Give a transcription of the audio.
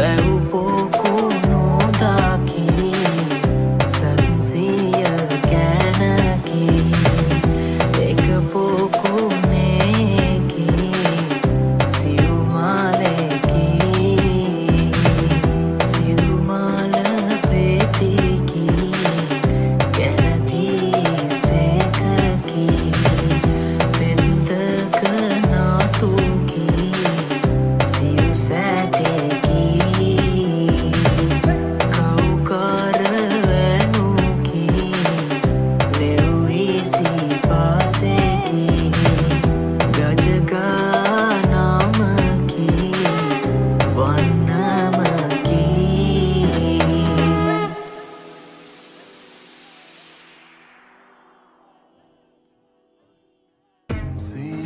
there see.